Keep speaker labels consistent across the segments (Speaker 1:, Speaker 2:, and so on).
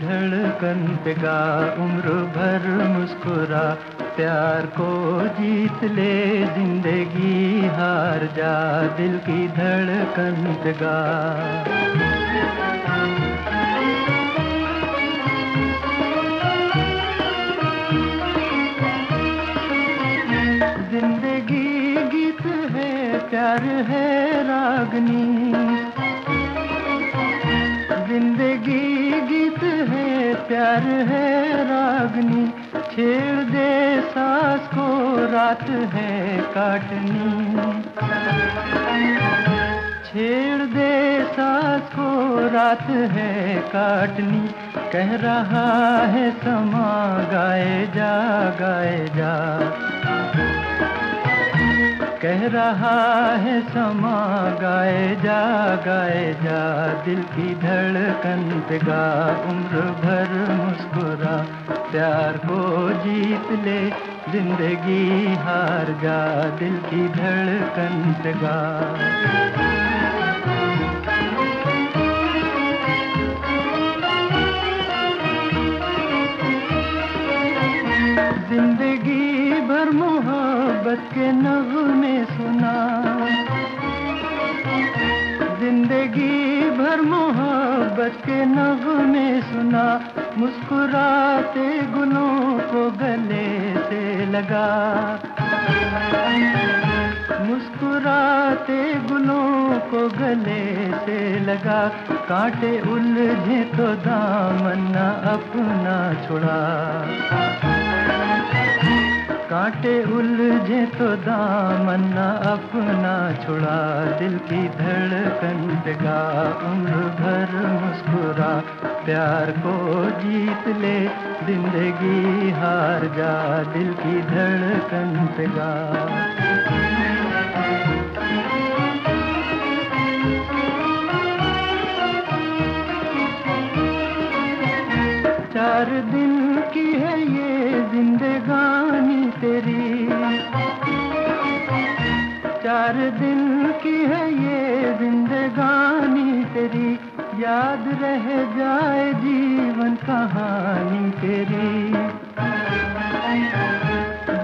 Speaker 1: धड़कन पे गा, उम्र भर मुस्कुरा, प्यार को जीत ले, ज़िंदगी हार जा, दिल की धड़कन पे गा। ज़िंदगी गीत है, प्यार है, रागनी। प्यार है रागनी, छेड़ दे सास को, रात है काटनी। छेड़ दे सास को, रात है काटनी। कह रहा है समा, गाए जा गाए जा। कह रहा है, समा गाए जा गाए जा। दिल की धड़कन पे गा, उम्र भर मुस्कुरा। प्यार को जीत ले, ज़िंदगी हार जा। दिल की धड़कन पे गा। ज़िंदगी भर मोहब्बत के नगमे सुना। ज़िंदगी भर मोहब्बत के नगमे सुना। मुस्कुराते गुलों को गले से लगा। मुस्कुराते गुलों को गले से लगा। कांटे उलझे तो दामन अपना छुड़ा। कांटे उलझे तो दामन ना अपना छुड़ा, दिल की धड़कन जगा, उम्र भर मुस्कुरा, प्यार को जीत ले, ज़िंदगी हार जा, दिल की धड़कन जगा। चार दिन की है ये जिंदगानी चार दिन की है ये जिंदगानी तेरी। याद रह जाए जीवन कहानी तेरी।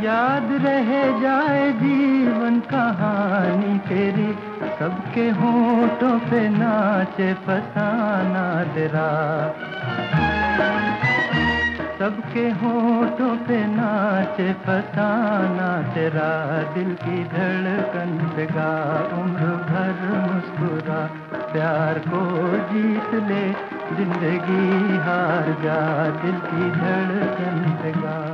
Speaker 1: याद रह जाए जीवन कहानी तेरी। सबके होठों पे नाचे फसाना तेरा। सबके होठों पे नाच, फसाना तेरा दिल की धड़कन पे गा उम्र भर मुस्कुरा, प्यार को जीत ले, ज़िंदगी हार जा, दिल की धड़कन पे गा